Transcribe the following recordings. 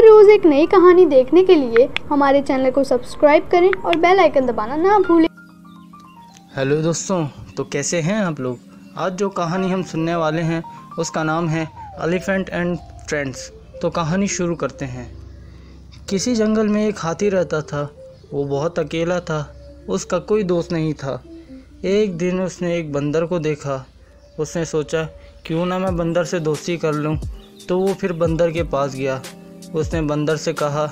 हर रोज़ एक नई कहानी देखने के लिए हमारे चैनल को सब्सक्राइब करें और बेल आइकन दबाना ना भूलें। हेलो दोस्तों तो कैसे हैं आप लोग? आज जो कहानी हम सुनने वाले हैं, उसका नाम है एलिफेंट एंड फ्रेंड्स। तो कहानी शुरू करते हैं। किसी जंगल में एक हाथी रहता था। वो बहुत अकेला था। उसका कोई दोस्त नहीं था। एक दिन उसने एक बंदर को देखा। उसने सोचा, क्यों ना मैं बंदर से दोस्ती कर लूँ? तो वो फिर बंदर के पास गया। उसने बंदर से कहा,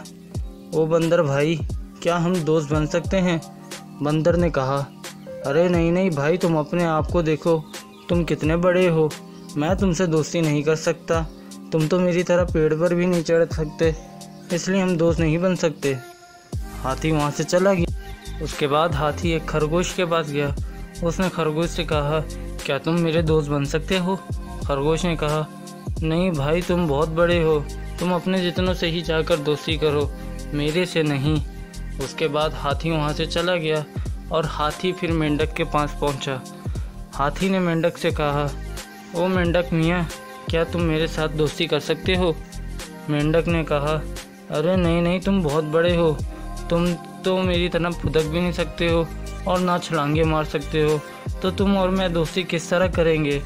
ओ बंदर भाई, क्या हम दोस्त बन सकते हैं? बंदर ने कहा, अरे नहीं नहीं भाई, तुम अपने आप को देखो, तुम कितने बड़े हो। मैं तुमसे दोस्ती नहीं कर सकता, तुम तो मेरी तरह पेड़ पर भी नहीं चढ़ सकते, इसलिए हम दोस्त नहीं बन सकते। हाथी वहाँ से चला गया। उसके बाद हाथी एक खरगोश के पास गया। उसने खरगोश से कहा, क्या तुम मेरे दोस्त बन सकते हो? खरगोश ने कहा, नहीं भाई, तुम बहुत बड़े हो। तुम अपने जितनों से ही जाकर दोस्ती करो, मेरे से नहीं। उसके बाद हाथी वहाँ से चला गया और हाथी फिर मेंढक के पास पहुँचा। हाथी ने मेंढक से कहा, ओ मेंढक मियाँ, क्या तुम मेरे साथ दोस्ती कर सकते हो? मेंढक ने कहा, अरे नहीं नहीं, तुम बहुत बड़े हो। तुम तो मेरी तरह फुदक भी नहीं सकते हो और ना छलांगे मार सकते हो। तो तुम और मैं दोस्ती किस तरह करेंगे?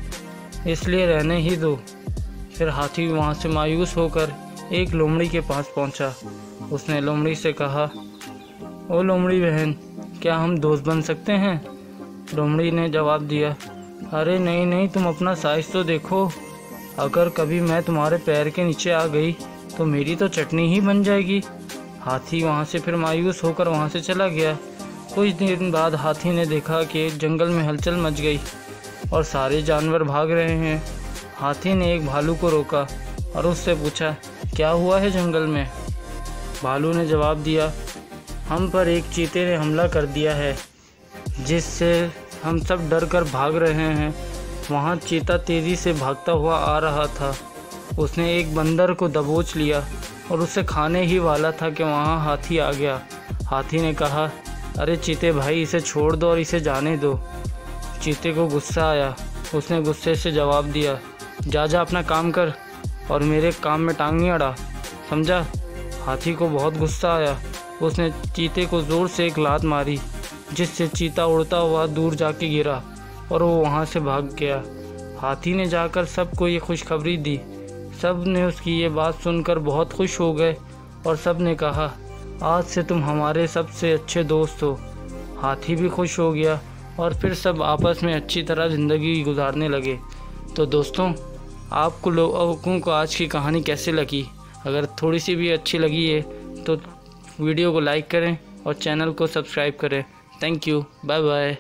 इसलिए रहने ही दो। फिर हाथी वहाँ से मायूस होकर एक लोमड़ी के पास पहुँचा। उसने लोमड़ी से कहा, ओ लोमड़ी बहन, क्या हम दोस्त बन सकते हैं? लोमड़ी ने जवाब दिया, अरे नहीं नहीं, तुम अपना साइज़ तो देखो। अगर कभी मैं तुम्हारे पैर के नीचे आ गई तो मेरी तो चटनी ही बन जाएगी। हाथी वहाँ से फिर मायूस होकर वहाँ से चला गया। कुछ दिन बाद हाथी ने देखा कि जंगल में हलचल मच गई और सारे जानवर भाग रहे हैं। हाथी ने एक भालू को रोका और उससे पूछा, क्या हुआ है जंगल में? भालू ने जवाब दिया, हम पर एक चीते ने हमला कर दिया है, जिससे हम सब डर कर भाग रहे हैं। वहाँ चीता तेज़ी से भागता हुआ आ रहा था। उसने एक बंदर को दबोच लिया और उसे खाने ही वाला था कि वहाँ हाथी आ गया। हाथी ने कहा, अरे चीते भाई, इसे छोड़ दो और इसे जाने दो। चीते को गुस्सा आया। उसने गुस्से से जवाब दिया जा जा अपना काम कर। और मेरे काम में टांग नहीं अड़ा। समझा? हाथी को बहुत गुस्सा आया। उसने चीते को ज़ोर से एक लात मारी, जिससे चीता उड़ता हुआ दूर जाके गिरा और वो वहाँ से भाग गया। हाथी ने जाकर सबको ये खुशखबरी दी। सबने उसकी ये बात सुनकर बहुत खुश हो गए और सबने कहा, आज से तुम हमारे सबसे अच्छे दोस्त हो। हाथी भी खुश हो गया और फिर सब आपस में अच्छी तरह ज़िंदगी गुजारने लगे। तो दोस्तों आपको लोगों को आज की कहानी कैसे लगी? अगर थोड़ी सी भी अच्छी लगी है तो वीडियो को लाइक करें और चैनल को सब्सक्राइब करें। Thank you bye bye